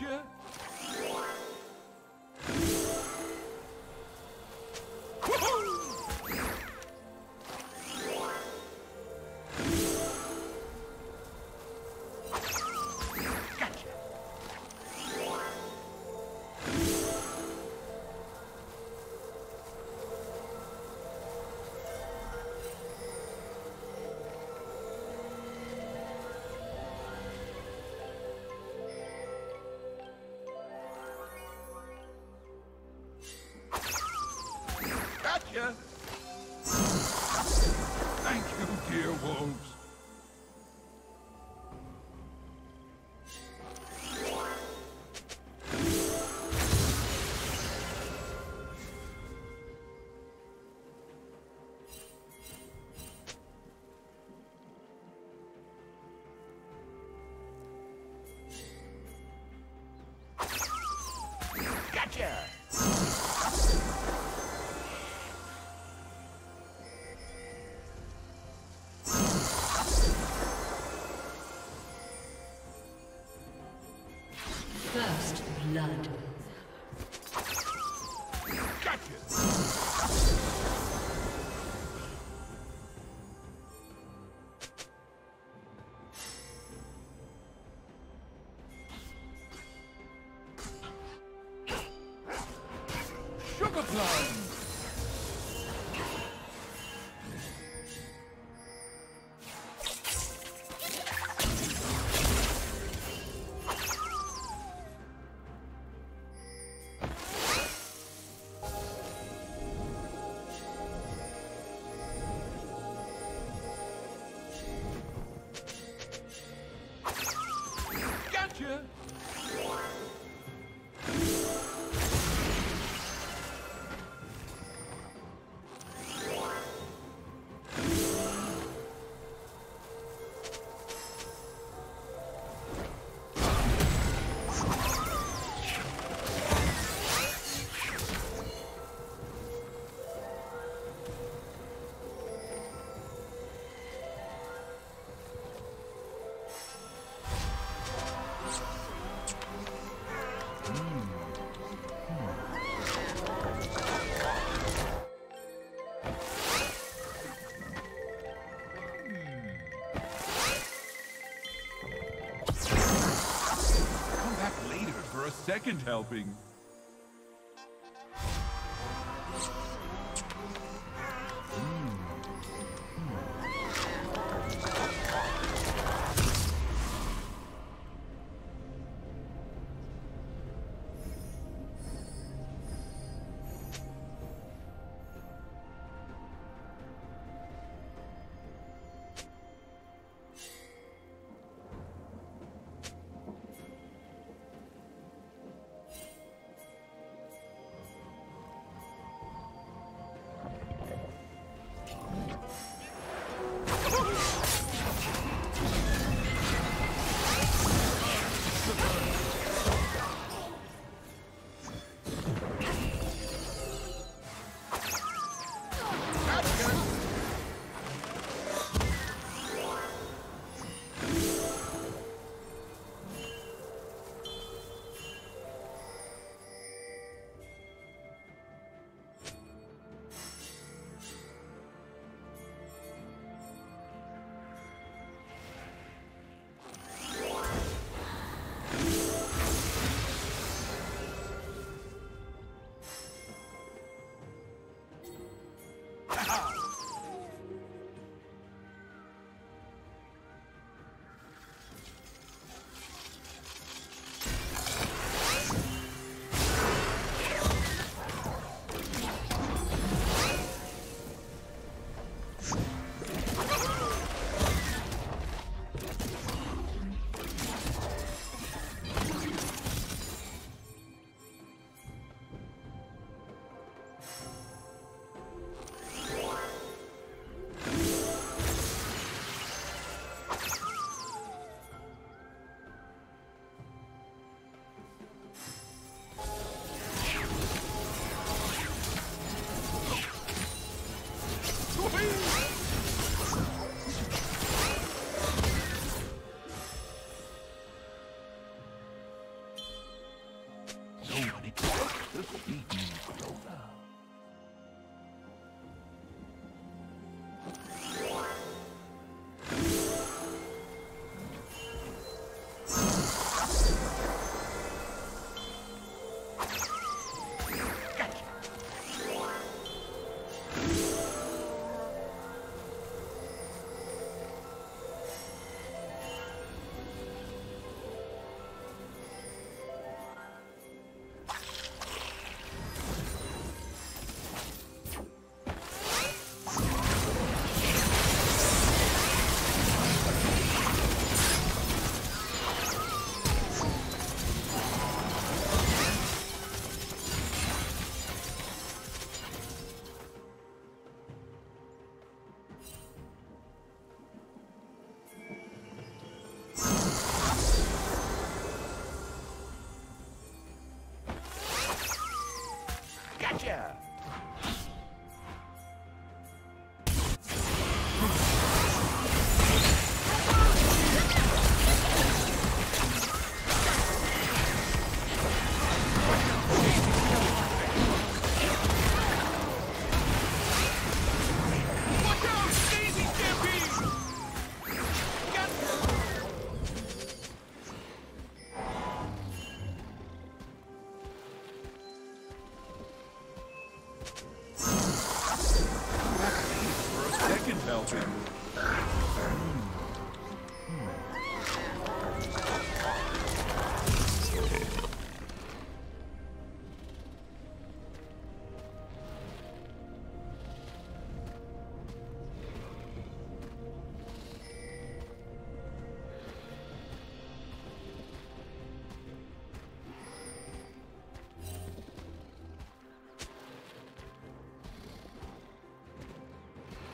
Gotcha! Thank you, dear wolves. Gotcha! Sugar second helping.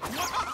Thanks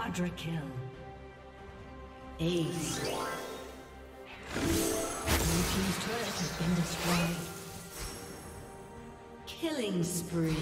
Quadra kill. Ace. Blue team's turret has been destroyed. Killing spree.